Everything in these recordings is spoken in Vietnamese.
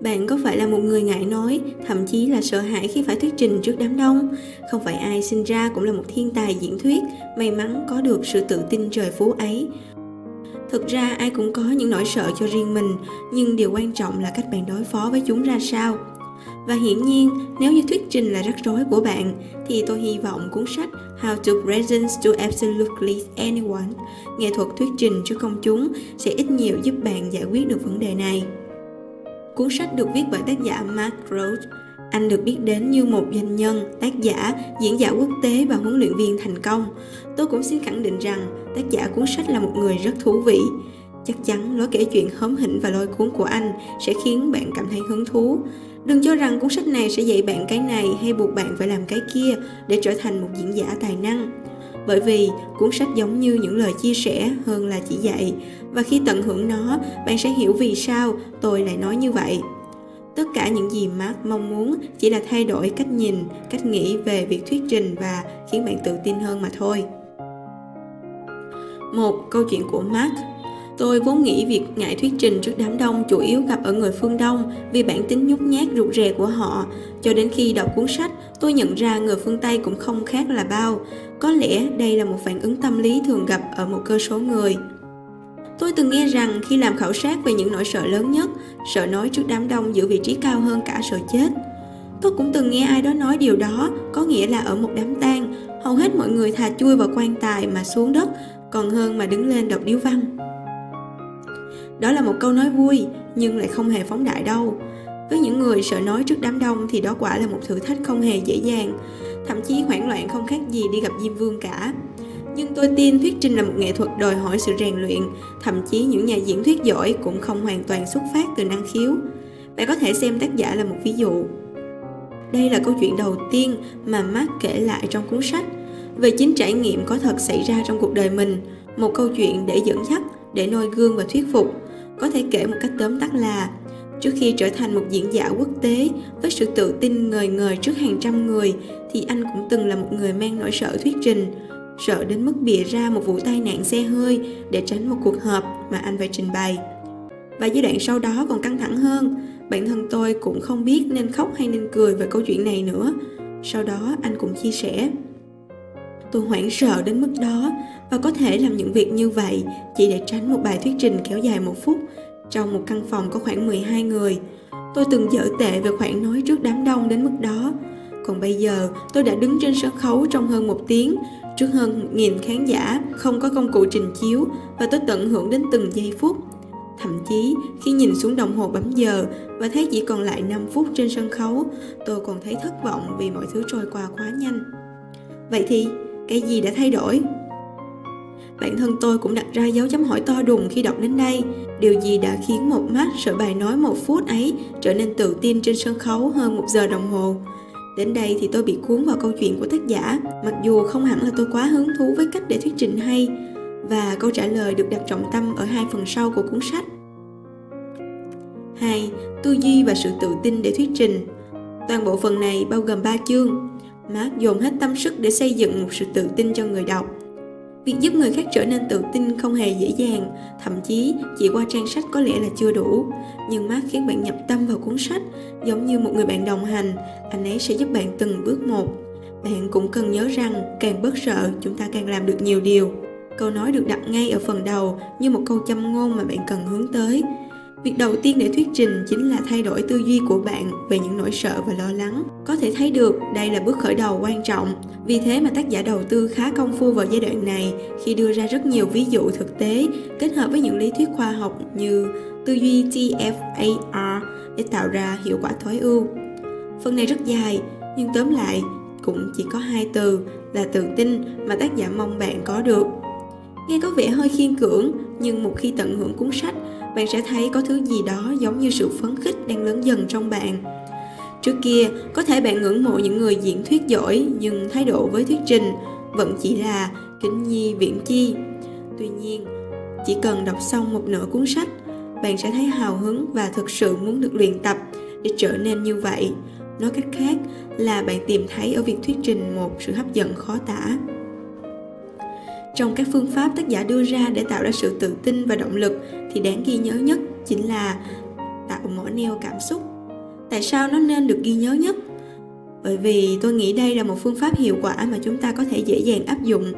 bạn có phải là một người ngại nói thậm chí là sợ hãi khi phải thuyết trình trước đám đông? Không phải ai sinh ra cũng là một thiên tài diễn thuyết may mắn có được sự tự tin trời phú ấy. Thực ra ai cũng có những nỗi sợ cho riêng mình nhưng điều quan trọng là cách bạn đối phó với chúng ra sao. Và hiển nhiên, nếu như thuyết trình là rắc rối của bạn, thì tôi hy vọng cuốn sách How to Present to Absolutely Anyone, nghệ thuật thuyết trình trước công chúng sẽ ít nhiều giúp bạn giải quyết được vấn đề này. Cuốn sách được viết bởi tác giả Mark Roach. Anh được biết đến như một doanh nhân, tác giả, diễn giả quốc tế và huấn luyện viên thành công. Tôi cũng xin khẳng định rằng tác giả cuốn sách là một người rất thú vị. Chắc chắn lối kể chuyện hóm hỉnh và lôi cuốn của anh sẽ khiến bạn cảm thấy hứng thú. Đừng cho rằng cuốn sách này sẽ dạy bạn cái này hay buộc bạn phải làm cái kia để trở thành một diễn giả tài năng. Bởi vì cuốn sách giống như những lời chia sẻ hơn là chỉ dạy và khi tận hưởng nó, bạn sẽ hiểu vì sao tôi lại nói như vậy. Tất cả những gì Mark mong muốn chỉ là thay đổi cách nhìn, cách nghĩ về việc thuyết trình và khiến bạn tự tin hơn mà thôi. Một câu chuyện của Mark Tôi vốn nghĩ việc ngại thuyết trình trước đám đông chủ yếu gặp ở người phương Đông vì bản tính nhút nhát rụt rè của họ. Cho đến khi đọc cuốn sách, tôi nhận ra người phương Tây cũng không khác là bao. Có lẽ đây là một phản ứng tâm lý thường gặp ở một cơ số người. Tôi từng nghe rằng khi làm khảo sát về những nỗi sợ lớn nhất, sợ nói trước đám đông giữ vị trí cao hơn cả sợ chết. Tôi cũng từng nghe ai đó nói điều đó, có nghĩa là ở một đám tang, hầu hết mọi người thà chui vào quan tài mà xuống đất, còn hơn mà đứng lên đọc điếu văn. Đó là một câu nói vui, nhưng lại không hề phóng đại đâu. Với những người sợ nói trước đám đông thì đó quả là một thử thách không hề dễ dàng, thậm chí hoảng loạn không khác gì đi gặp Diêm Vương cả. Nhưng tôi tin thuyết trình là một nghệ thuật đòi hỏi sự rèn luyện, thậm chí những nhà diễn thuyết giỏi cũng không hoàn toàn xuất phát từ năng khiếu. Bạn có thể xem tác giả là một ví dụ. Đây là câu chuyện đầu tiên mà Mark kể lại trong cuốn sách về chính trải nghiệm có thật xảy ra trong cuộc đời mình, một câu chuyện để dẫn dắt, để noi gương và thuyết phục có thể kể một cách tóm tắt là trước khi trở thành một diễn giả quốc tế với sự tự tin ngời ngời trước hàng trăm người, thì anh cũng từng là một người mang nỗi sợ thuyết trình, sợ đến mức bịa ra một vụ tai nạn xe hơi để tránh một cuộc họp mà anh phải trình bày. Và giai đoạn sau đó còn căng thẳng hơn, bản thân tôi cũng không biết nên khóc hay nên cười về câu chuyện này nữa. Sau đó anh cũng chia sẻ, tôi hoảng sợ đến mức đó và có thể làm những việc như vậy chỉ để tránh một bài thuyết trình kéo dài một phút trong một căn phòng có khoảng 12 người. Tôi từng dở tệ về khoảng nói trước đám đông đến mức đó. Còn bây giờ tôi đã đứng trên sân khấu trong hơn một tiếng trước hơn một nghìn khán giả không có công cụ trình chiếu và tôi tận hưởng đến từng giây phút. Thậm chí khi nhìn xuống đồng hồ bấm giờ và thấy chỉ còn lại 5 phút trên sân khấu, tôi còn thấy thất vọng vì mọi thứ trôi qua quá nhanh. Vậy thì, cái gì đã thay đổi? Bản thân tôi cũng đặt ra dấu chấm hỏi to đùng khi đọc đến đây. Điều gì đã khiến một mắt sợ bài nói một phút ấy trở nên tự tin trên sân khấu hơn một giờ đồng hồ? Đến đây thì tôi bị cuốn vào câu chuyện của tác giả, mặc dù không hẳn là tôi quá hứng thú với cách để thuyết trình hay. Và câu trả lời được đặt trọng tâm ở hai phần sau của cuốn sách. 2. Tư duy và sự tự tin để thuyết trình Toàn bộ phần này bao gồm 3 chương. Mark dồn hết tâm sức để xây dựng một sự tự tin cho người đọc Việc giúp người khác trở nên tự tin không hề dễ dàng, thậm chí chỉ qua trang sách có lẽ là chưa đủ. Nhưng Mark khiến bạn nhập tâm vào cuốn sách, giống như một người bạn đồng hành, anh ấy sẽ giúp bạn từng bước một. Bạn cũng cần nhớ rằng càng bớt sợ, chúng ta càng làm được nhiều điều. Câu nói được đặt ngay ở phần đầu như một câu châm ngôn mà bạn cần hướng tới. Việc đầu tiên để thuyết trình chính là thay đổi tư duy của bạn về những nỗi sợ và lo lắng. Có thể thấy được đây là bước khởi đầu quan trọng. Vì thế mà tác giả đầu tư khá công phu vào giai đoạn này khi đưa ra rất nhiều ví dụ thực tế kết hợp với những lý thuyết khoa học như tư duy TFAR để tạo ra hiệu quả tối ưu. Phần này rất dài, nhưng tóm lại cũng chỉ có hai từ là tự tin mà tác giả mong bạn có được. Nghe có vẻ hơi khiên cưỡng, nhưng một khi tận hưởng cuốn sách, bạn sẽ thấy có thứ gì đó giống như sự phấn khích đang lớn dần trong bạn. Trước kia, có thể bạn ngưỡng mộ những người diễn thuyết giỏi nhưng thái độ với thuyết trình vẫn chỉ là kính nhi viễn chi. Tuy nhiên, chỉ cần đọc xong một nửa cuốn sách, bạn sẽ thấy hào hứng và thực sự muốn được luyện tập để trở nên như vậy. Nói cách khác là bạn tìm thấy ở việc thuyết trình một sự hấp dẫn khó tả trong các phương pháp tác giả đưa ra để tạo ra sự tự tin và động lực thì đáng ghi nhớ nhất chính là tạo mỏ neo cảm xúc. Tại sao nó nên được ghi nhớ nhất? Bởi vì tôi nghĩ đây là một phương pháp hiệu quả mà chúng ta có thể dễ dàng áp dụng.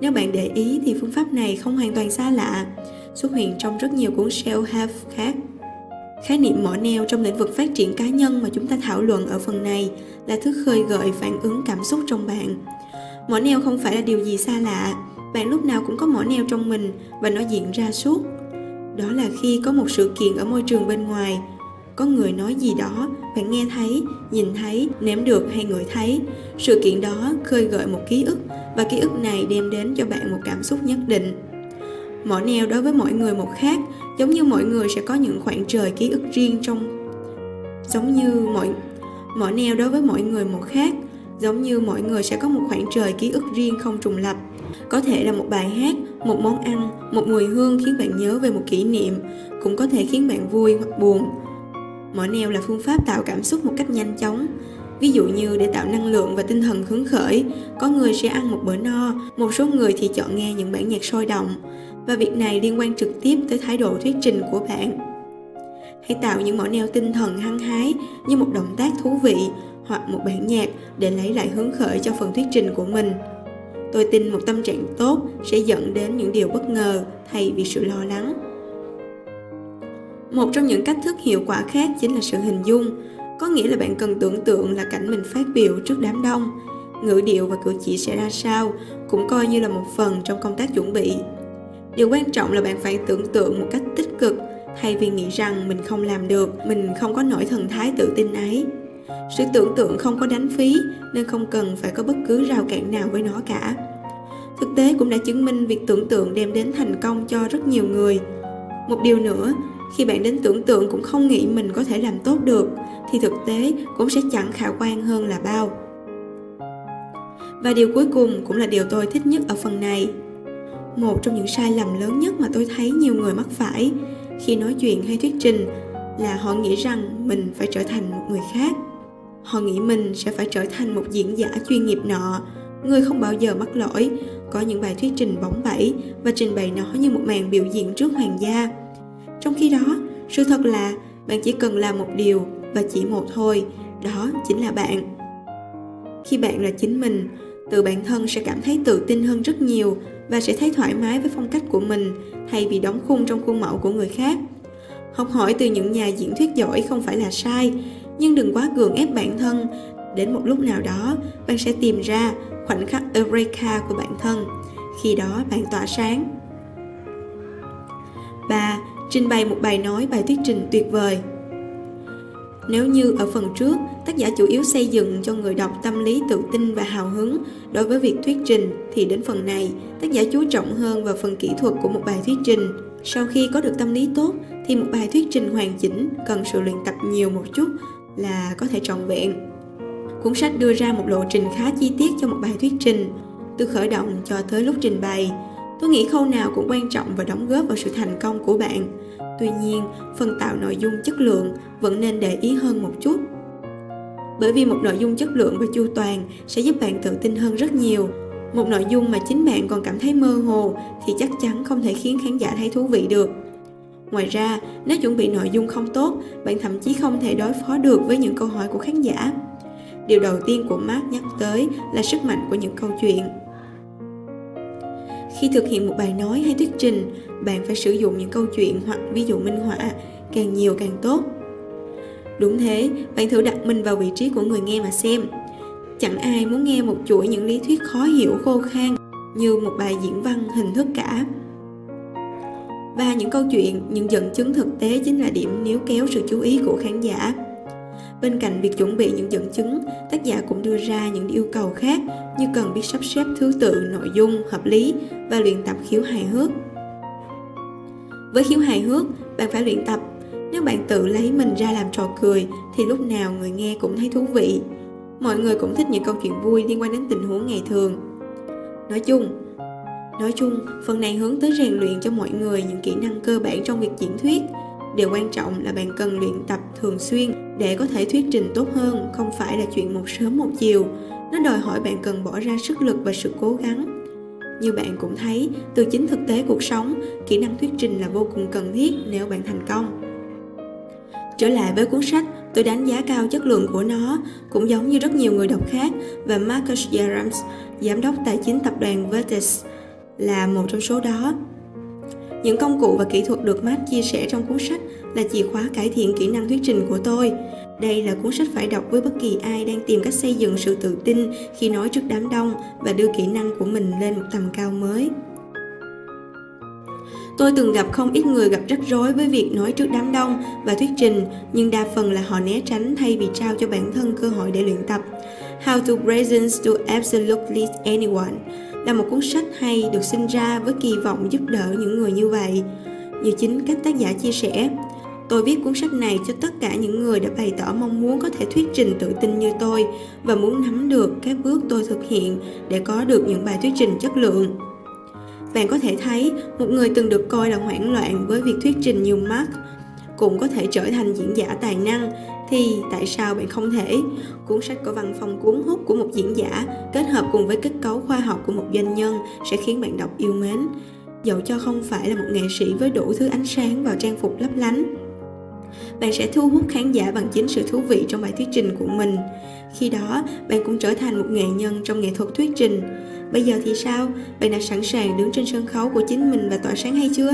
Nếu bạn để ý thì phương pháp này không hoàn toàn xa lạ, xuất hiện trong rất nhiều cuốn self-help khác. Khái niệm mỏ neo trong lĩnh vực phát triển cá nhân mà chúng ta thảo luận ở phần này là thứ khơi gợi phản ứng cảm xúc trong bạn. Mỏ neo không phải là điều gì xa lạ, bạn lúc nào cũng có mỏ neo trong mình và nó diễn ra suốt. Đó là khi có một sự kiện ở môi trường bên ngoài, có người nói gì đó, bạn nghe thấy, nhìn thấy, nếm được hay ngửi thấy. Sự kiện đó khơi gợi một ký ức và ký ức này đem đến cho bạn một cảm xúc nhất định. Mỏ neo đối với mỗi người một khác, giống như mỗi người sẽ có những khoảng trời ký ức riêng trong giống như mỗi mỏ neo đối với mỗi người một khác, giống như mỗi người sẽ có một khoảng trời ký ức riêng không trùng lập. Có thể là một bài hát, một món ăn, một mùi hương khiến bạn nhớ về một kỷ niệm, cũng có thể khiến bạn vui hoặc buồn. Mỏ neo là phương pháp tạo cảm xúc một cách nhanh chóng. Ví dụ như để tạo năng lượng và tinh thần hứng khởi, có người sẽ ăn một bữa no, một số người thì chọn nghe những bản nhạc sôi động, và việc này liên quan trực tiếp tới thái độ thuyết trình của bạn. Hãy tạo những mỏ neo tinh thần hăng hái như một động tác thú vị hoặc một bản nhạc để lấy lại hứng khởi cho phần thuyết trình của mình. Tôi tin một tâm trạng tốt sẽ dẫn đến những điều bất ngờ thay vì sự lo lắng. Một trong những cách thức hiệu quả khác chính là sự hình dung, có nghĩa là bạn cần tưởng tượng là cảnh mình phát biểu trước đám đông. Ngữ điệu và cử chỉ sẽ ra sao cũng coi như là một phần trong công tác chuẩn bị. Điều quan trọng là bạn phải tưởng tượng một cách tích cực thay vì nghĩ rằng mình không làm được, mình không có nổi thần thái tự tin ấy. Sự tưởng tượng không có đánh phí nên không cần phải có bất cứ rào cản nào với nó cả. Thực tế cũng đã chứng minh việc tưởng tượng đem đến thành công cho rất nhiều người. Một điều nữa, khi bạn đến tưởng tượng cũng không nghĩ mình có thể làm tốt được thì thực tế cũng sẽ chẳng khả quan hơn là bao. Và điều cuối cùng cũng là điều tôi thích nhất ở phần này. Một trong những sai lầm lớn nhất mà tôi thấy nhiều người mắc phải khi nói chuyện hay thuyết trình là họ nghĩ rằng mình phải trở thành một người khác họ nghĩ mình sẽ phải trở thành một diễn giả chuyên nghiệp nọ. Người không bao giờ mắc lỗi. Có những bài thuyết trình bóng bẩy và trình bày nó như một màn biểu diễn trước hoàng gia. Trong khi đó, sự thật là bạn chỉ cần làm một điều và chỉ một thôi. Đó chính là bạn. Khi bạn là chính mình, tự bản thân sẽ cảm thấy tự tin hơn rất nhiều và sẽ thấy thoải mái với phong cách của mình thay vì đóng khung trong khuôn mẫu của người khác. Học hỏi từ những nhà diễn thuyết giỏi không phải là sai nhưng đừng quá gượng ép bản thân đến một lúc nào đó bạn sẽ tìm ra khoảnh khắc eureka của bản thân khi đó bạn tỏa sáng 3. Trình bày một bài nói bài thuyết trình tuyệt vời nếu như ở phần trước, tác giả chủ yếu xây dựng cho người đọc tâm lý tự tin và hào hứng đối với việc thuyết trình, thì đến phần này, tác giả chú trọng hơn vào phần kỹ thuật của một bài thuyết trình. Sau khi có được tâm lý tốt, thì một bài thuyết trình hoàn chỉnh cần sự luyện tập nhiều một chút là có thể trọn vẹn. Cuốn sách đưa ra một lộ trình khá chi tiết cho một bài thuyết trình, từ khởi động cho tới lúc trình bày. Tôi nghĩ khâu nào cũng quan trọng và đóng góp vào sự thành công của bạn. Tuy nhiên, phần tạo nội dung chất lượng vẫn nên để ý hơn một chút. Bởi vì một nội dung chất lượng và chu toàn sẽ giúp bạn tự tin hơn rất nhiều. Một nội dung mà chính bạn còn cảm thấy mơ hồ thì chắc chắn không thể khiến khán giả thấy thú vị được. Ngoài ra, nếu chuẩn bị nội dung không tốt, bạn thậm chí không thể đối phó được với những câu hỏi của khán giả. Điều đầu tiên của Mark nhắc tới là sức mạnh của những câu chuyện. Khi thực hiện một bài nói hay thuyết trình, bạn phải sử dụng những câu chuyện hoặc ví dụ minh họa, càng nhiều càng tốt. Đúng thế, bạn thử đặt mình vào vị trí của người nghe mà xem. Chẳng ai muốn nghe một chuỗi những lý thuyết khó hiểu khô khan như một bài diễn văn hình thức cả. Và những câu chuyện, những dẫn chứng thực tế chính là điểm níu kéo sự chú ý của khán giả. Bên cạnh việc chuẩn bị những dẫn chứng, tác giả cũng đưa ra những yêu cầu khác như cần biết sắp xếp thứ tự nội dung hợp lý và luyện tập khiếu hài hước. Với khiếu hài hước, bạn phải luyện tập. Nếu bạn tự lấy mình ra làm trò cười thì lúc nào người nghe cũng thấy thú vị. Mọi người cũng thích những câu chuyện vui liên quan đến tình huống ngày thường. Nói chung, Nói chung, phần này hướng tới rèn luyện cho mọi người những kỹ năng cơ bản trong việc diễn thuyết. Điều quan trọng là bạn cần luyện tập thường xuyên để có thể thuyết trình tốt hơn, không phải là chuyện một sớm một chiều. Nó đòi hỏi bạn cần bỏ ra sức lực và sự cố gắng. Như bạn cũng thấy, từ chính thực tế cuộc sống, kỹ năng thuyết trình là vô cùng cần thiết nếu bạn thành công. Trở lại với cuốn sách, tôi đánh giá cao chất lượng của nó, cũng giống như rất nhiều người đọc khác và Marcus Yarams, giám đốc tài chính tập đoàn Vertex, là một trong số đó. Những công cụ và kỹ thuật được Matt chia sẻ trong cuốn sách là chìa khóa cải thiện kỹ năng thuyết trình của tôi. Đây là cuốn sách phải đọc với bất kỳ ai đang tìm cách xây dựng sự tự tin khi nói trước đám đông và đưa kỹ năng của mình lên một tầm cao mới. Tôi từng gặp không ít người gặp rắc rối với việc nói trước đám đông và thuyết trình, nhưng đa phần là họ né tránh thay vì trao cho bản thân cơ hội để luyện tập. How to Present to Absolutely Anyone là một cuốn sách hay được sinh ra với kỳ vọng giúp đỡ những người như vậy. Như chính các tác giả chia sẻ, Tôi viết cuốn sách này cho tất cả những người đã bày tỏ mong muốn có thể thuyết trình tự tin như tôi và muốn nắm được các bước tôi thực hiện để có được những bài thuyết trình chất lượng. Bạn có thể thấy một người từng được coi là hoảng loạn với việc thuyết trình nhiều mắt cũng có thể trở thành diễn giả tài năng thì tại sao bạn không thể? Cuốn sách có văn phong cuốn hút của một diễn giả kết hợp cùng với kết cấu khoa học của một doanh nhân sẽ khiến bạn đọc yêu mến. Dẫu cho không phải là một nghệ sĩ với đủ thứ ánh sáng và trang phục lấp lánh, bạn sẽ thu hút khán giả bằng chính sự thú vị trong bài thuyết trình của mình. Khi đó, bạn cũng trở thành một nghệ nhân trong nghệ thuật thuyết trình. Bây giờ thì sao? Bạn đã sẵn sàng đứng trên sân khấu của chính mình và tỏa sáng hay chưa?